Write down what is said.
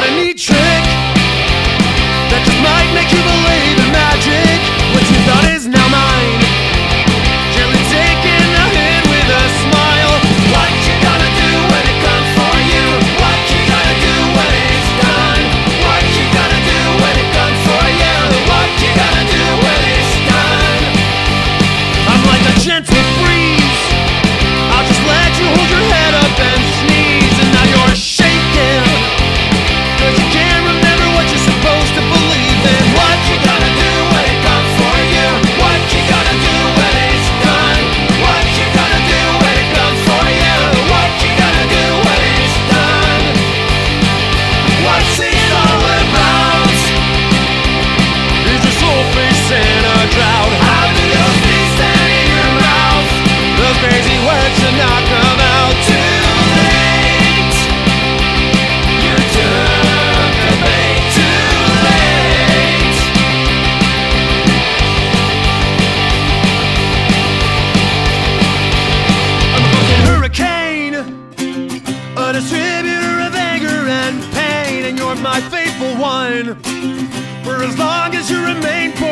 got a neat trick. and pain, and you're my faithful one. For as long as you remain poor.